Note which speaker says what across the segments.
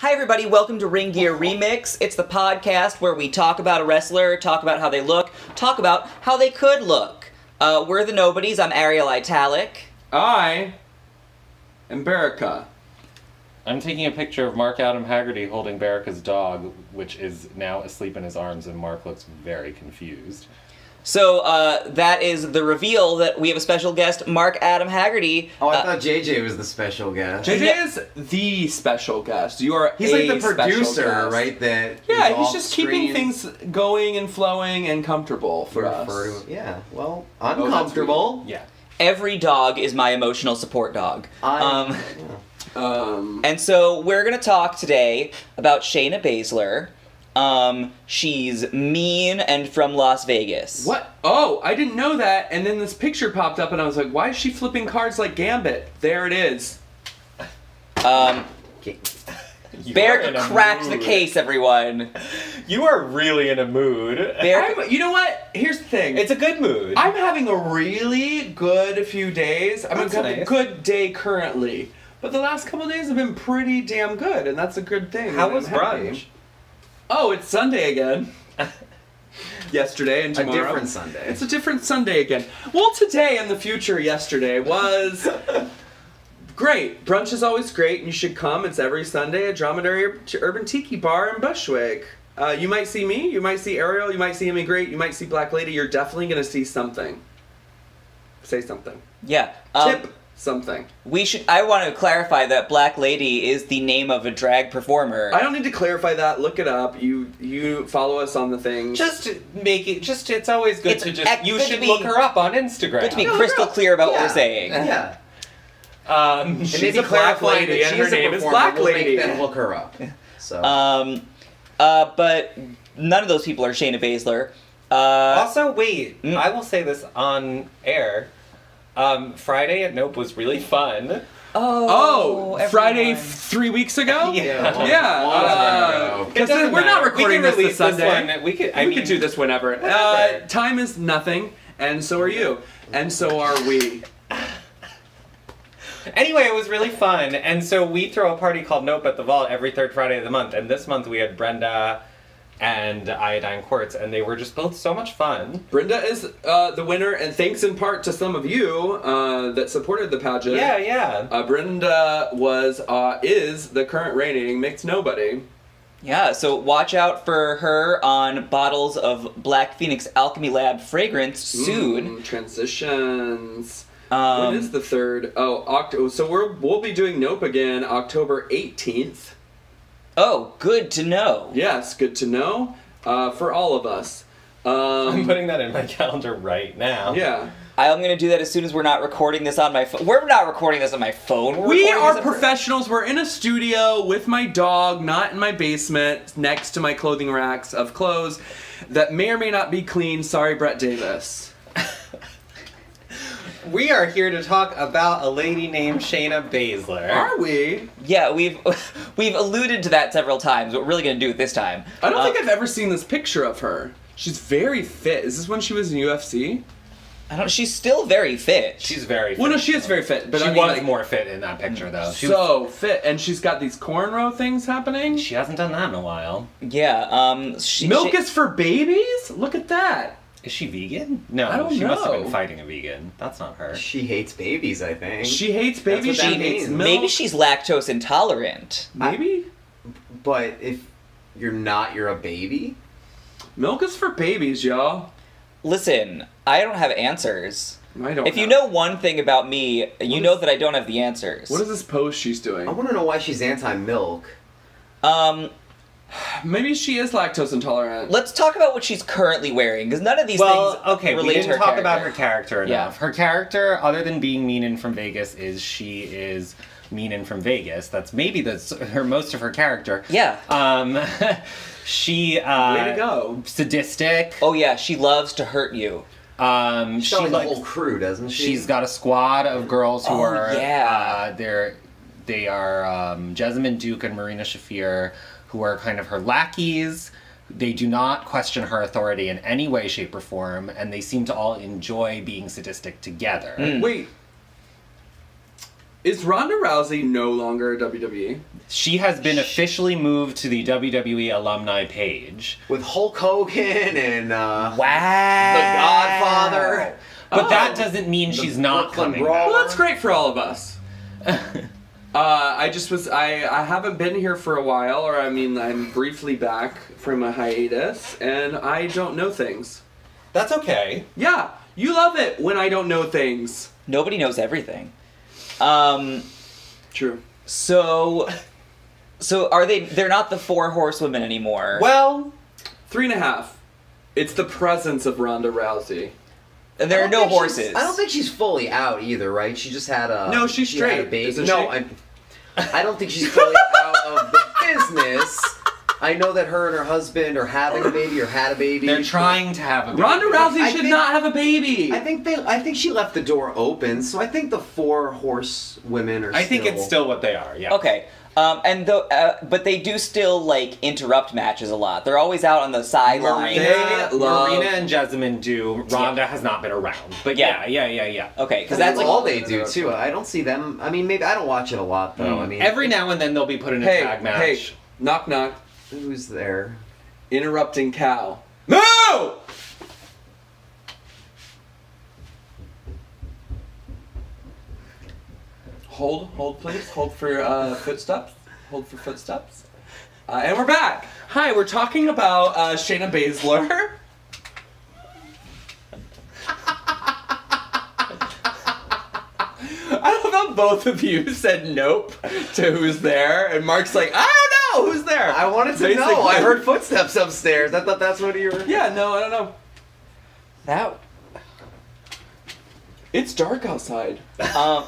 Speaker 1: Hi, everybody. Welcome to Ring Gear Remix. It's the podcast where we talk about a wrestler, talk about how they look, talk about how they could look. Uh, we're the Nobodies. I'm Ariel Italic.
Speaker 2: I am Baraka.
Speaker 3: I'm taking a picture of Mark Adam Haggerty holding Baraka's dog, which is now asleep in his arms, and Mark looks very confused.
Speaker 1: So uh, that is the reveal that we have a special guest, Mark Adam Haggerty.
Speaker 4: Oh, I
Speaker 1: Uh,
Speaker 4: thought JJ was the special guest.
Speaker 2: JJ
Speaker 1: Yeah.
Speaker 2: is the special guest. You are
Speaker 4: He's
Speaker 2: a
Speaker 4: like the producer, right? That
Speaker 2: Yeah, he's
Speaker 4: off
Speaker 2: just keeping things going and flowing and comfortable for us.
Speaker 4: To- yeah, well,
Speaker 2: that's
Speaker 4: uncomfortable.
Speaker 3: Yeah.
Speaker 1: every dog is my emotional support dog.
Speaker 4: I,
Speaker 1: Um,
Speaker 4: yeah.
Speaker 2: Um,
Speaker 1: And so we're gonna talk today about Shayna Baszler. Um, she's mean and from Las Vegas.
Speaker 2: what? Oh, I didn't know that. And then this picture popped up, and I was like, "Why is she flipping cards like Gambit?" There it is.
Speaker 1: Um,
Speaker 3: You
Speaker 1: Bear
Speaker 3: in a
Speaker 1: cracked the case, everyone.
Speaker 3: You are really in a mood.
Speaker 1: Bear,
Speaker 2: I'm, you know what? Here's the thing.
Speaker 3: It's a good mood.
Speaker 2: I'm having a really good few days. I'm
Speaker 3: That's
Speaker 2: having a good day currently. But the last couple days have been pretty damn good, and that's a good thing.
Speaker 3: How was
Speaker 2: I'm happy. Oh, it's Sunday again. Yesterday and tomorrow.
Speaker 4: A different Sunday.
Speaker 2: It's a different Sunday again. Well, today and the future, yesterday was great. Brunch is always great, and you should come. It's every Sunday at Dromedary Urban Tiki Bar in Bushwick. Uh, you might see me, you might see Ariel, you might see Amy Great, you might see Black Lady. You're definitely going to see something. Say something.
Speaker 1: yeah. Um,
Speaker 2: Tip something.
Speaker 1: We should. I want to clarify that Black Lady is the name of a drag performer.
Speaker 2: I don't need to clarify that. Look it up. You you follow us on the things.
Speaker 3: Just make it. Just it's always good
Speaker 1: It's
Speaker 3: to just.
Speaker 1: ec-
Speaker 3: you
Speaker 1: good
Speaker 3: should
Speaker 1: be-
Speaker 3: look her up on Instagram.
Speaker 1: Good to be
Speaker 4: No,
Speaker 1: crystal clear about what we're saying.
Speaker 4: Yeah.
Speaker 3: Um,
Speaker 4: And
Speaker 2: She's a Black Lady, and her name is
Speaker 4: performer
Speaker 2: Black
Speaker 4: will
Speaker 2: Lady.
Speaker 4: Make them look her up. So
Speaker 1: Um, uh, but none of those people are Shayna Baszler. Uh,
Speaker 3: Also, wait.
Speaker 1: Mm.
Speaker 3: I will say this on air. Um, Friday at Nope was really fun.
Speaker 2: oh,
Speaker 1: everyone.
Speaker 2: Friday f- three weeks ago.
Speaker 3: Yeah.
Speaker 2: Yeah,
Speaker 4: long
Speaker 2: uh, Because we're not recording
Speaker 3: we
Speaker 2: this
Speaker 3: can
Speaker 2: this
Speaker 3: release
Speaker 2: Sunday.
Speaker 3: one. We could. I
Speaker 2: we
Speaker 3: mean,
Speaker 2: could do this whenever. Uh, time is nothing, and so are you, and so are we.
Speaker 3: Anyway, it was really fun, and so we throw a party called Nope at the Vault every third Friday of the month. And this month we had Brenda and Iodine Quartz, and they were just both so much fun.
Speaker 2: Brenda is uh, the winner, and thanks in part to some of you uh, that supported the pageant.
Speaker 3: Yeah, yeah.
Speaker 2: Uh, Brenda was uh, is the current reigning mixed nobody.
Speaker 1: Yeah, so watch out for her on bottles of Black Phoenix Alchemy Lab fragrance soon.
Speaker 2: Mm, transitions.
Speaker 1: Um,
Speaker 2: when is the third? Oh, Octo. So we're we'll be doing Nope again October eighteenth.
Speaker 1: Oh, good to know.
Speaker 2: Yes, good to know. Uh, for all of us.
Speaker 3: I'm
Speaker 2: Um,
Speaker 3: putting that in my calendar right now.
Speaker 2: yeah.
Speaker 1: I'm gonna do that as soon as we're not recording this on my phone. We're not recording this on my phone. We're
Speaker 2: We are professionals. We're in a studio with my dog, not in my basement, next to my clothing racks of clothes that may or may not be clean. Sorry, Brett Davis.
Speaker 3: We are here to talk about a lady named Shayna Baszler.
Speaker 2: Are we?
Speaker 1: Yeah, we've we've alluded to that several times. What we're really gonna do it this time.
Speaker 2: I don't
Speaker 1: Uh,
Speaker 2: think I've ever seen this picture of her. She's very fit. Is this when she was in UFC?
Speaker 1: I don't. She's still very fit.
Speaker 3: She's very. Fit.
Speaker 2: Well, no, she is very fit, but
Speaker 3: she
Speaker 2: I mean,
Speaker 3: was
Speaker 2: like,
Speaker 3: more fit in that picture, though. She was-
Speaker 2: so fit, and she's got these cornrow things happening.
Speaker 3: She hasn't done that in a while.
Speaker 1: Yeah. Um. She,
Speaker 2: Milk
Speaker 1: she-
Speaker 2: is for babies. Look at that.
Speaker 3: Is she vegan? No,
Speaker 2: I don't
Speaker 3: she must have
Speaker 2: know.
Speaker 3: been fighting a vegan. That's not her.
Speaker 4: she hates babies. I think.
Speaker 2: She hates
Speaker 4: That's
Speaker 2: babies.
Speaker 4: what
Speaker 2: She
Speaker 4: that
Speaker 2: hates
Speaker 4: means.
Speaker 2: milk.
Speaker 1: Maybe she's lactose intolerant.
Speaker 2: Maybe
Speaker 4: But if you're not, you're a baby.
Speaker 2: milk is for babies, y'all.
Speaker 1: Listen, I don't have answers.
Speaker 2: I don't.
Speaker 1: If you
Speaker 2: know.
Speaker 1: know one thing about me, you
Speaker 2: What
Speaker 1: know that I don't have the answers.
Speaker 2: What is this pose she's doing?
Speaker 4: I want to know why she's anti-milk.
Speaker 1: Um,
Speaker 2: Maybe she is lactose intolerant.
Speaker 1: let's talk about what she's currently wearing, because none of these
Speaker 3: well,
Speaker 1: things
Speaker 3: okay,
Speaker 1: relate
Speaker 3: we
Speaker 1: to
Speaker 3: didn't
Speaker 1: her
Speaker 3: talk
Speaker 1: character.
Speaker 3: about her character
Speaker 1: Yeah.
Speaker 3: enough. Her character, other than being mean and from Vegas, is she is mean and from Vegas. That's maybe that's her most of her character.
Speaker 1: Yeah.
Speaker 3: Um, she uh,
Speaker 2: Way to go.
Speaker 3: sadistic.
Speaker 1: Oh yeah, she loves to hurt you.
Speaker 3: Um,
Speaker 4: She's
Speaker 3: she
Speaker 4: got like
Speaker 3: likes-
Speaker 4: a whole crew, doesn't she?
Speaker 3: She's got a squad of girls who
Speaker 1: Oh,
Speaker 3: are
Speaker 1: yeah.
Speaker 3: uh, they're they are um, Jessamyn Duke and Marina Shafir, who are kind of her lackeys. They do not question her authority in any way, shape, or form, and they seem to all enjoy being sadistic together.
Speaker 1: Mm.
Speaker 2: Wait. Is Ronda Rousey no longer a? WWE?
Speaker 3: She has been officially moved to the WWE alumni page.
Speaker 4: With Hulk Hogan and uh,
Speaker 1: Wow.
Speaker 4: The Godfather.
Speaker 3: But
Speaker 2: Oh.
Speaker 3: that doesn't mean she's not
Speaker 4: Brooklyn
Speaker 3: coming
Speaker 4: Brawl.
Speaker 3: back.
Speaker 2: Well, that's great for all of us. uh, I just was I I haven't been here for a while, or I mean I'm briefly back from a hiatus, and I don't know things.
Speaker 3: That's okay.
Speaker 2: Yeah, you love it when I don't know things.
Speaker 1: Nobody knows everything. Um,
Speaker 2: True.
Speaker 1: so, so are they? They're not the four horsewomen anymore.
Speaker 2: Well, three and a half. It's the presence of Ronda Rousey.
Speaker 1: And there are no horses.
Speaker 4: I don't think she's fully out either, right? She just had a
Speaker 2: No, she's
Speaker 4: she had a
Speaker 2: straight,
Speaker 4: baby. no,
Speaker 2: she?
Speaker 4: I, I don't think she's fully out of the business. I know that her and her husband are having a baby or had a baby.
Speaker 3: They're trying to have a baby.
Speaker 2: Ronda Rousey
Speaker 4: I
Speaker 2: should
Speaker 4: think-
Speaker 2: not have a baby.
Speaker 4: I think they. I think she left the door open, so I think the four horse women are.
Speaker 3: I think it's still what they are. Yeah.
Speaker 1: Okay. Um, and though, uh, but they do still like interrupt matches a lot. They're always out on the sideline.
Speaker 2: They
Speaker 3: Marina,
Speaker 2: love-
Speaker 3: Marina and Jessamyn do. Ronda has not been around, but
Speaker 1: Yeah.
Speaker 3: yeah, yeah, yeah, yeah.
Speaker 1: Okay, because
Speaker 4: That's
Speaker 1: that's like
Speaker 4: all they do too. I don't see them. I mean, maybe I don't watch it a lot though.
Speaker 1: Mm.
Speaker 4: I mean,
Speaker 3: Every now and then they'll be put in a
Speaker 2: hey,
Speaker 3: tag match.
Speaker 2: hey, knock knock,
Speaker 4: who's there?
Speaker 2: interrupting cow. Moo! Hold, hold, please. Hold for uh, footsteps. Hold for footsteps. Uh, and we're back. Hi, we're talking about uh, Shayna Baszler. I love how both of you said nope to who's there, and Mark's like, I don't know who's there.
Speaker 4: I wanted to know.
Speaker 2: Basically.
Speaker 4: I heard footsteps upstairs. I thought that's what you were.
Speaker 2: Yeah, no, I don't know.
Speaker 1: that.
Speaker 2: It's dark outside.
Speaker 1: Um,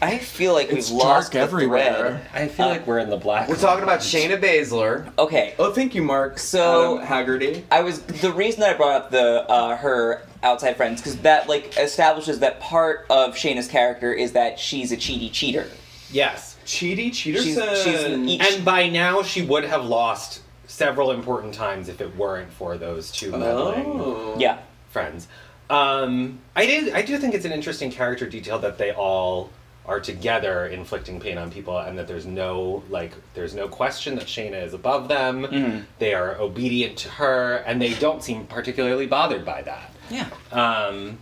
Speaker 1: I feel like we've
Speaker 2: It's
Speaker 1: lost
Speaker 2: dark
Speaker 1: the
Speaker 2: everywhere.
Speaker 1: thread.
Speaker 3: I feel
Speaker 1: Uh,
Speaker 3: like we're in the black.
Speaker 4: We're talking about Shayna Baszler.
Speaker 1: Okay,
Speaker 2: Oh, thank you, Mark.
Speaker 1: So-
Speaker 2: Adam Haggerty.
Speaker 1: I was the reason that I brought up the uh, her outside friends because that like establishes that part of Shayna's character is that she's a cheaty cheater.
Speaker 3: Yes.
Speaker 2: Cheaty Cheaterson.
Speaker 1: She's- she's each-
Speaker 3: And by now she would have lost several important times if it weren't for those two meddling
Speaker 2: oh.
Speaker 1: Yeah.
Speaker 3: friends. Um, I did. I do think it's an interesting character detail that they all are together inflicting pain on people, and that there's no like, there's no question that Shayna is above them.
Speaker 1: Mhm.
Speaker 3: They are obedient to her, and they don't seem particularly bothered by that.
Speaker 1: Yeah.
Speaker 3: Um,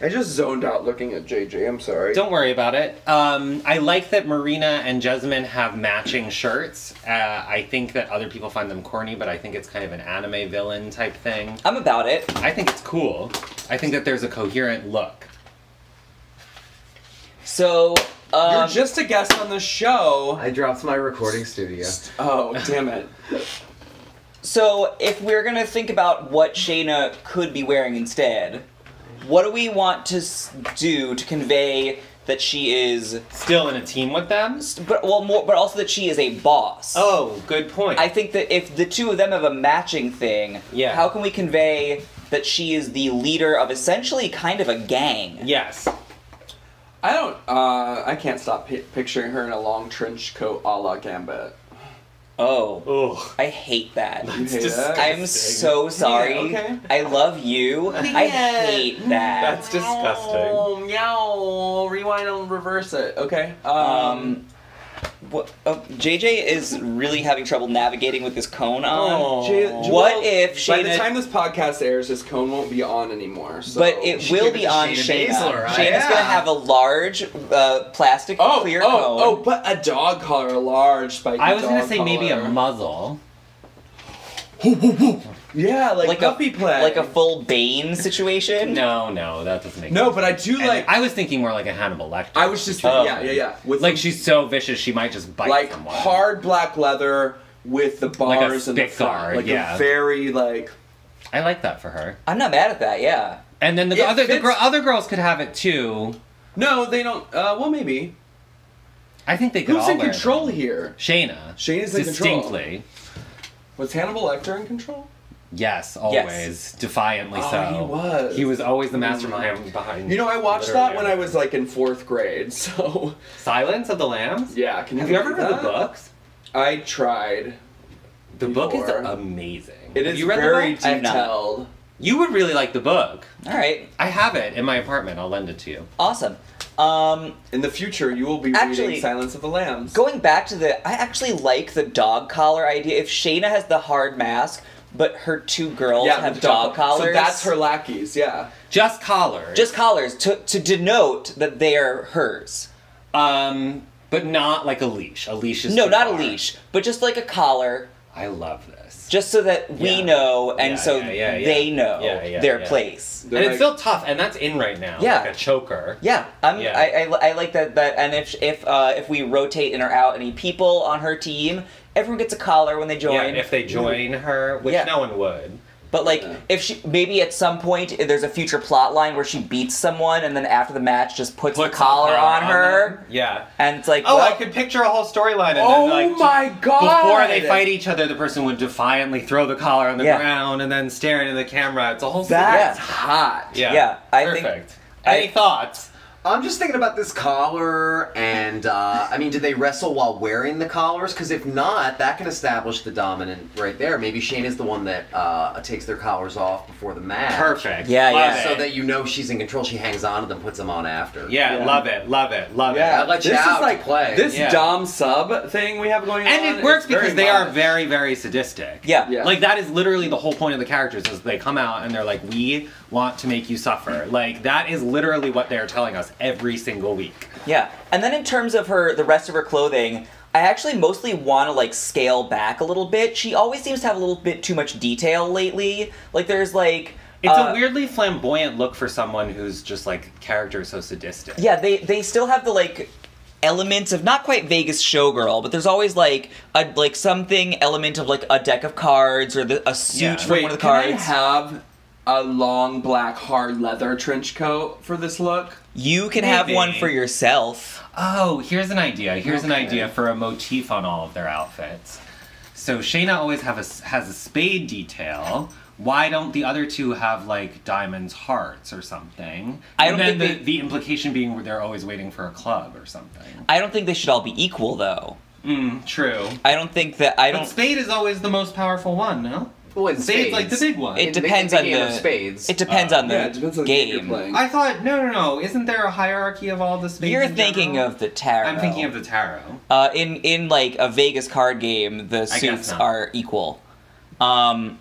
Speaker 2: I just zoned out looking at JJ. I'm sorry.
Speaker 3: Don't worry about it. Um, I like that Marina and Jessamyn have matching shirts. Uh, I think that other people find them corny, but I think it's kind of an anime villain type thing.
Speaker 1: I'm about it.
Speaker 3: I think it's cool. I think that there's a coherent look.
Speaker 1: So,
Speaker 2: You're
Speaker 1: um,
Speaker 2: just a guest on the show.
Speaker 4: I dropped my recording studio.
Speaker 2: Oh, damn it.
Speaker 1: so if we're gonna think about what Shayna could be wearing instead, what do we want to do to convey that she is,
Speaker 3: Still in a team with them?
Speaker 1: but well, more, but also that she is a boss?
Speaker 3: Oh, good point.
Speaker 1: I think that if the two of them have a matching thing,
Speaker 3: Yeah.
Speaker 1: how can we convey that she is the leader of essentially kind of a gang?
Speaker 3: yes.
Speaker 2: I don't. Uh, I can't stop pi- picturing her in a long trench coat, a la Gambit.
Speaker 1: Oh,
Speaker 3: Ugh.
Speaker 1: I hate that.
Speaker 2: You
Speaker 3: It's
Speaker 2: hate
Speaker 3: disgusting.
Speaker 1: I'm so sorry.
Speaker 2: okay.
Speaker 1: I love you. I hate that.
Speaker 3: That's disgusting.
Speaker 2: Oh, meow. Rewind and reverse it. Okay. Um.
Speaker 1: Um, what, oh, JJ is really having trouble navigating with this cone on.
Speaker 3: Oh.
Speaker 2: J-
Speaker 1: What
Speaker 2: well,
Speaker 1: if
Speaker 2: By the time this podcast airs, this cone won't be on anymore. So.
Speaker 1: But it
Speaker 4: should
Speaker 1: will
Speaker 4: give it
Speaker 1: be on
Speaker 4: Shayna
Speaker 1: Shayna.
Speaker 4: Baszler, right?
Speaker 1: Shayna's
Speaker 4: Yeah.
Speaker 1: gonna have a large uh, plastic
Speaker 2: Oh,
Speaker 1: clear
Speaker 2: oh,
Speaker 1: cone.
Speaker 2: oh, but a dog collar, a large spiky
Speaker 3: I was gonna
Speaker 2: dog
Speaker 3: say maybe a muzzle.
Speaker 2: Yeah, like,
Speaker 1: like a
Speaker 2: play.
Speaker 1: like a full Bane situation.
Speaker 3: No, no, that doesn't make
Speaker 2: No,
Speaker 3: sense.
Speaker 2: but I do
Speaker 3: And
Speaker 2: like. I,
Speaker 3: I was thinking more like a Hannibal Lecter.
Speaker 2: I was just thinking,
Speaker 1: Oh.
Speaker 2: yeah, yeah, yeah. With
Speaker 3: like
Speaker 2: the-
Speaker 3: she's so vicious she might just bite
Speaker 2: like
Speaker 3: someone.
Speaker 2: hard black leather with the
Speaker 3: Like a
Speaker 2: bars and the
Speaker 3: guard,
Speaker 2: like
Speaker 3: yeah.
Speaker 2: a very like.
Speaker 3: I like that for her.
Speaker 1: I'm not mad at that. Yeah.
Speaker 3: And then the
Speaker 2: It
Speaker 3: other the gr- other girls could have it too.
Speaker 2: No, they don't. Uh, well, maybe.
Speaker 3: I think they could
Speaker 2: Who's
Speaker 3: all
Speaker 2: in
Speaker 3: wear
Speaker 2: control
Speaker 3: them.
Speaker 2: here?
Speaker 3: Shayna.
Speaker 2: Shayna's in control.
Speaker 3: distinctly.
Speaker 2: Was Hannibal Lecter in control?
Speaker 3: Yes, always defiantly
Speaker 2: Oh,
Speaker 3: so.
Speaker 2: he was.
Speaker 3: He was always the mastermind behind.
Speaker 2: You know, I watched that when I was like in fourth grade. So
Speaker 3: Silence of the Lambs.
Speaker 2: yeah, can you
Speaker 3: Have you ever
Speaker 2: believe
Speaker 3: read the books?
Speaker 2: I tried.
Speaker 3: The book is amazing.
Speaker 2: It is
Speaker 3: you read
Speaker 2: very
Speaker 3: the book?
Speaker 1: I have not.
Speaker 2: detailed.
Speaker 3: You would really like the book.
Speaker 1: All right.
Speaker 3: I have it in my apartment. I'll lend it to you.
Speaker 1: Awesome. Um,
Speaker 2: In the future, you will be
Speaker 1: Actually-
Speaker 2: reading Silence of the Lambs.
Speaker 1: going back to the, I actually like the dog collar idea. If Shayna has the hard mask, but her two girls
Speaker 2: yeah,
Speaker 1: have
Speaker 2: the
Speaker 1: dog collars,
Speaker 2: So that's her lackeys. Yeah.
Speaker 3: Just collars.
Speaker 1: just collars to to denote that they are hers.
Speaker 3: um, but not like a leash. A leash is
Speaker 1: No,
Speaker 3: too
Speaker 1: not a leash, but just like a collar,
Speaker 3: I love this.
Speaker 1: just so that we
Speaker 3: Yeah.
Speaker 1: know and
Speaker 3: Yeah,
Speaker 1: so
Speaker 3: yeah, yeah, yeah.
Speaker 1: they know
Speaker 3: Yeah, yeah,
Speaker 1: their
Speaker 3: yeah.
Speaker 1: place.
Speaker 2: They're
Speaker 3: and
Speaker 2: like-
Speaker 3: it's still tough, and that's in right now.
Speaker 1: Yeah.
Speaker 3: like a choker.
Speaker 1: Yeah, I'm,
Speaker 3: Yeah.
Speaker 1: I, I, I like that. That and if if uh, if we rotate in or out any people on her team, everyone gets a collar when they join.
Speaker 3: Yeah, if they join her, which
Speaker 1: Yeah.
Speaker 3: no one would.
Speaker 1: But like,
Speaker 2: Yeah.
Speaker 1: if she maybe at some point there's a future plot line where she beats someone and then after the match just puts, the
Speaker 3: Puts
Speaker 1: collar on her,
Speaker 3: them. Yeah.
Speaker 1: and it's like,
Speaker 3: Oh,
Speaker 1: well,
Speaker 3: I could picture a whole storyline. and
Speaker 2: Oh
Speaker 3: then, like,
Speaker 2: my god!
Speaker 3: Before they fight each other, the person would defiantly throw the collar on the
Speaker 1: Yeah.
Speaker 3: ground and then stare into the camera. It's a whole
Speaker 2: That's
Speaker 1: Yeah.
Speaker 2: hot.
Speaker 3: Yeah,
Speaker 1: Yeah, I think-
Speaker 3: perfect.
Speaker 1: I-
Speaker 3: Any thoughts?
Speaker 4: I'm just thinking about this collar, and uh, I mean, did they wrestle while wearing the collars? Because if not, that can establish the dominant right there. Maybe Shane is the one that uh, takes their collars off before the match.
Speaker 3: Perfect.
Speaker 1: Yeah,
Speaker 3: Love
Speaker 1: yeah.
Speaker 3: it.
Speaker 4: So that you know she's in control. She hangs on to them, puts them on after.
Speaker 3: yeah,
Speaker 2: Yeah.
Speaker 3: love it, love it, love
Speaker 2: Yeah,
Speaker 3: it.
Speaker 4: I let you
Speaker 2: this
Speaker 4: out
Speaker 2: is
Speaker 4: to
Speaker 2: like
Speaker 4: play.
Speaker 2: this
Speaker 3: Yeah.
Speaker 2: dom sub thing we have going on.
Speaker 3: And it works because they are very, very sadistic.
Speaker 1: yeah,
Speaker 2: Yeah.
Speaker 3: Like that is literally the whole point of the characters is they come out and they're like, we want to make you suffer. Like that is literally what they're telling us every single week.
Speaker 1: yeah. And then in terms of her, the rest of her clothing. I actually mostly want to like scale back a little bit. She always seems to have a little bit too much detail lately. Like there's like
Speaker 3: It's
Speaker 1: uh,
Speaker 3: a weirdly flamboyant look for someone who's just like character is so sadistic.
Speaker 1: Yeah, they they still have the like elements of not quite Vegas showgirl, but there's always like a like something element of like a deck of cards or the, a suit
Speaker 3: Yeah.
Speaker 1: from
Speaker 2: Wait,
Speaker 1: one of the
Speaker 2: can I
Speaker 1: cards.
Speaker 2: have a long black hard leather trench coat for this look?
Speaker 1: you can have one for yourself.
Speaker 3: Oh, here's an idea. Here's an idea for a motif on all of their outfits. So Shayna always have a s has a spade detail. Why don't the other two have like diamonds, hearts, or something?
Speaker 1: I don't
Speaker 3: then
Speaker 1: think
Speaker 3: the,
Speaker 1: they-
Speaker 3: the implication being they're always waiting for a club or something.
Speaker 1: I don't think they should all be equal though.
Speaker 3: Mm, true.
Speaker 1: I don't think that I don't.
Speaker 3: spade is always the most powerful one, no?
Speaker 4: Well, in
Speaker 3: Spade's like the big one.
Speaker 1: It
Speaker 4: In
Speaker 1: depends
Speaker 4: in
Speaker 1: on
Speaker 4: the game
Speaker 1: the
Speaker 4: spades.
Speaker 1: It depends
Speaker 3: Uh,
Speaker 1: on the
Speaker 2: yeah, it depends on the game
Speaker 1: game.
Speaker 2: you're playing.
Speaker 3: I thought no, no, no. Isn't there a hierarchy of all the spades?
Speaker 1: You're
Speaker 3: in
Speaker 1: thinking
Speaker 3: general?
Speaker 1: of the tarot.
Speaker 3: I'm thinking of the tarot.
Speaker 1: Uh, in in like a Vegas card game, the suits are equal. Um,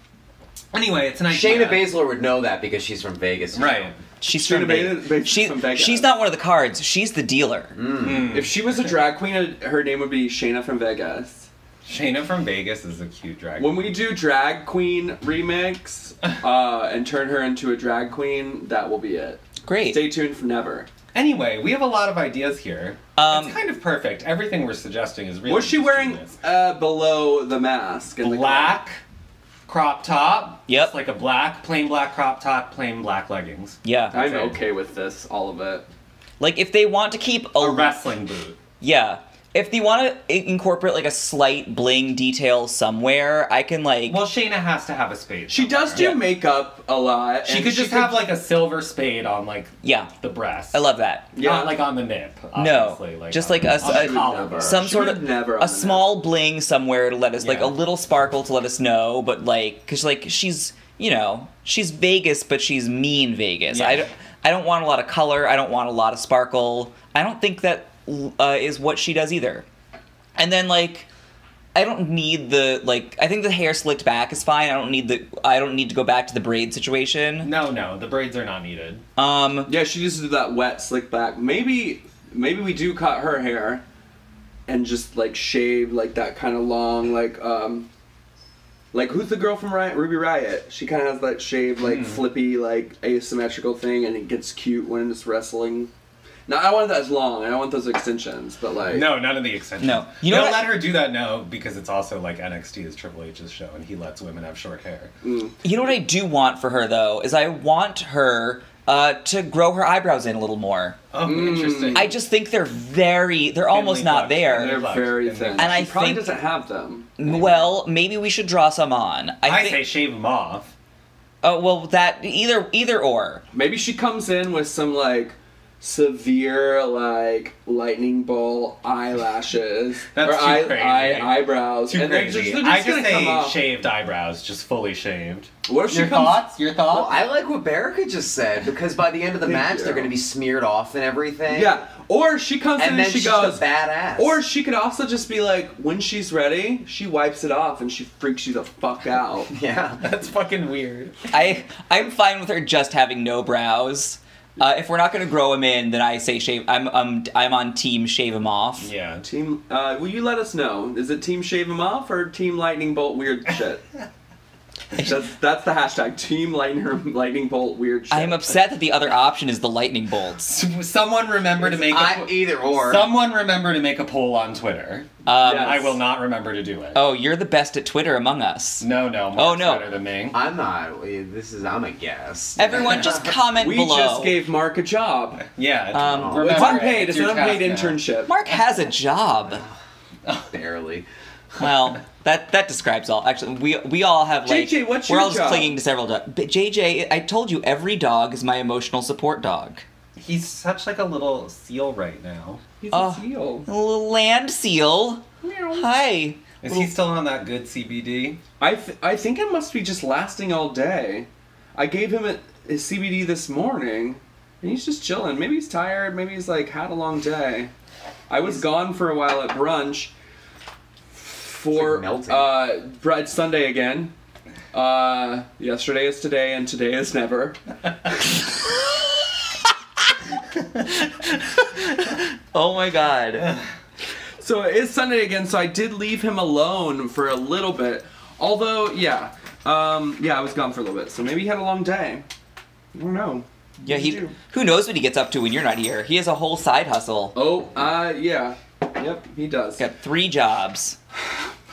Speaker 3: Anyway, it's an idea.
Speaker 4: Shayna Baszler would know that because she's from Vegas.
Speaker 3: Right.
Speaker 1: she's
Speaker 2: Shayna
Speaker 1: from Vegas.
Speaker 2: Vegas
Speaker 1: She,
Speaker 2: from Vegas.
Speaker 1: she's not one of the cards. She's the dealer.
Speaker 3: Mm.
Speaker 2: If she was a drag queen, uh, her name would be Shayna from Vegas.
Speaker 3: Shayna from Vegas is a cute drag.
Speaker 2: When we do drag queen remix uh, and turn her into a drag queen, that will be it.
Speaker 1: Great.
Speaker 2: Stay tuned for never.
Speaker 3: Anyway, we have a lot of ideas here.
Speaker 1: Um,
Speaker 3: it's kind of perfect. Everything we're suggesting is really.
Speaker 2: Was she wearing uh, below the mask? and the
Speaker 3: black crop top?
Speaker 1: Yep.
Speaker 3: Just like a black, plain black crop top, plain black leggings.
Speaker 1: Yeah.
Speaker 2: I'm
Speaker 3: Okay.
Speaker 2: okay with this, all of it.
Speaker 1: Like if they want to keep a,
Speaker 3: A wrestling boot.
Speaker 1: yeah, if they want to incorporate like a slight bling detail somewhere, I can like
Speaker 3: Well, Shayna has to have a spade.
Speaker 2: She does do.
Speaker 1: Yeah.
Speaker 2: makeup a lot.
Speaker 3: She
Speaker 2: and
Speaker 3: could just have like a silver spade on like
Speaker 1: yeah.
Speaker 3: the breast.
Speaker 1: I love that.
Speaker 2: Yeah.
Speaker 3: Not like on the nip.
Speaker 1: No,
Speaker 3: obviously,
Speaker 1: just like a-
Speaker 3: on
Speaker 1: a- Some
Speaker 2: She
Speaker 1: sort of
Speaker 2: never
Speaker 1: a
Speaker 2: the
Speaker 1: small bling somewhere to let us like a little sparkle to let us know, but like because like she's you know she's Vegas, but she's mean Vegas.
Speaker 3: Yeah.
Speaker 1: I don't I don't want a lot of color. I don't want a lot of sparkle. I don't think that uh, is what she does either. And then like. I don't need the like. I think the hair slicked back is fine. I don't need the. I don't need to go back to the braid situation.
Speaker 3: No, no, the braids are not needed.
Speaker 1: Um,
Speaker 2: Yeah, she used to do that wet slick back. Maybe maybe we do cut her hair and just like shave like that kind of long like um like who's the girl from Riot, Ruby Riot? She kind of has that shaved like
Speaker 3: Hmm.
Speaker 2: flippy like asymmetrical thing and it gets cute when it's wrestling. Now I want that as long. I don't want those extensions, but like
Speaker 3: No, none of the extensions.
Speaker 1: No. You know
Speaker 3: don't
Speaker 1: what-
Speaker 3: let her do that now because it's also like NXT is Triple H's show and he lets women have short hair.
Speaker 2: mm.
Speaker 1: You know what I do want for her though is I want her uh, to grow her eyebrows in a little more.
Speaker 3: Oh,
Speaker 2: Mm.
Speaker 3: interesting.
Speaker 1: I just think they're very they're almost not
Speaker 3: plucked.
Speaker 1: there.
Speaker 2: they're
Speaker 3: Plucked.
Speaker 2: very
Speaker 3: And
Speaker 2: thin.
Speaker 1: And I
Speaker 2: she probably
Speaker 1: think-
Speaker 2: doesn't have them.
Speaker 1: Well, maybe we should draw some on. I,
Speaker 3: I
Speaker 1: think.
Speaker 3: say shave them off.
Speaker 1: Oh well, that either either or.
Speaker 2: Maybe she comes in with some like severe like lightning bolt eyelashes
Speaker 3: That's
Speaker 2: or
Speaker 3: too
Speaker 2: eye,
Speaker 3: crazy.
Speaker 2: eye, eyebrows.
Speaker 3: Too
Speaker 2: and they're
Speaker 3: crazy.
Speaker 2: just, they're
Speaker 3: I
Speaker 2: just
Speaker 3: just
Speaker 2: gonna come
Speaker 3: say
Speaker 2: off.
Speaker 3: shaved eyebrows, just fully shaved.
Speaker 2: What if she
Speaker 3: Your
Speaker 2: comes?
Speaker 3: thoughts? Your
Speaker 4: Well,
Speaker 3: thoughts?
Speaker 4: I like what Baraka just said because by the end of the
Speaker 2: Thank
Speaker 4: match,
Speaker 2: you.
Speaker 4: they're going to be smeared off and everything.
Speaker 2: Yeah. Or she comes in
Speaker 4: and
Speaker 2: and she
Speaker 4: she's
Speaker 2: goes.
Speaker 4: a badass.
Speaker 2: Or she could also just be like, when she's ready, she wipes it off and she freaks you the fuck out.
Speaker 4: yeah.
Speaker 3: That's fucking weird.
Speaker 1: I I'm fine with her just having no brows. Uh, if we're not gonna grow them in, then I say shave. I'm um I'm on team shave them off.
Speaker 3: Yeah.
Speaker 2: Team, uh, will you let us know? Is it Team Shave 'em Off or Team Lightning Bolt Weird Shit? that's, that's the hashtag. Team Lightning Lightning Bolt Weird Shit.
Speaker 1: I am upset that the other option is the lightning bolts.
Speaker 3: Someone remember to make a
Speaker 4: I, either or.
Speaker 3: Someone remember to make a poll on Twitter.
Speaker 1: Um,
Speaker 2: Yes.
Speaker 3: I will not remember to do it.
Speaker 1: Oh, you're the best at Twitter among us.
Speaker 3: No, no. Mark's
Speaker 1: Oh, no.
Speaker 3: Better than me.
Speaker 4: I'm not. This is. I'm a guest.
Speaker 1: Everyone, just comment
Speaker 2: we
Speaker 1: below.
Speaker 2: just gave Mark a job.
Speaker 3: Yeah.
Speaker 1: Um,
Speaker 3: remember
Speaker 2: it's unpaid. It's,
Speaker 3: your
Speaker 2: an unpaid
Speaker 3: task now.
Speaker 2: internship.
Speaker 1: Mark has a job.
Speaker 4: barely.
Speaker 1: Well, that that describes all. Actually, we we all have like
Speaker 2: JJ, what's
Speaker 1: we're
Speaker 2: your
Speaker 1: all just
Speaker 2: job?
Speaker 1: clinging to several dogs. But JJ, I told you every dog is my emotional support dog.
Speaker 3: He's such like a little seal right now.
Speaker 2: He's
Speaker 1: Oh.
Speaker 2: a seal.
Speaker 1: A little land seal. Hi.
Speaker 3: Is he still on that good CBD?
Speaker 2: I, th- I think it must be just lasting all day. I gave him a, his CBD this morning, and he's just chilling. Maybe he's tired. Maybe he's like had a long day. I was gone for a while at brunch for
Speaker 4: like
Speaker 2: uh, Bread Sunday again. Uh, yesterday is today, and today is never.
Speaker 1: Oh my god.
Speaker 2: So it is Sunday again, so I did leave him alone for a little bit. Although, yeah, um, yeah, I was gone for a little bit, so maybe he had a long day. I don't know.
Speaker 1: Yeah, he.
Speaker 2: do?
Speaker 1: Who knows what he gets up to when you're not here? He has a whole side hustle.
Speaker 2: Oh, uh, yeah, yep, he does.
Speaker 1: Got three jobs.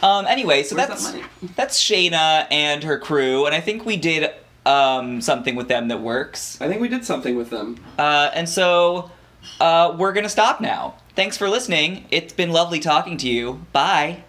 Speaker 1: Um. Anyway, so
Speaker 2: Where's
Speaker 1: that's
Speaker 2: that
Speaker 1: that's Shayna and her crew, and I think we did um something with them that works.
Speaker 2: I think we did something with them.
Speaker 1: Uh, and so uh, we're gonna stop now. Thanks for listening. It's been lovely talking to you. Bye.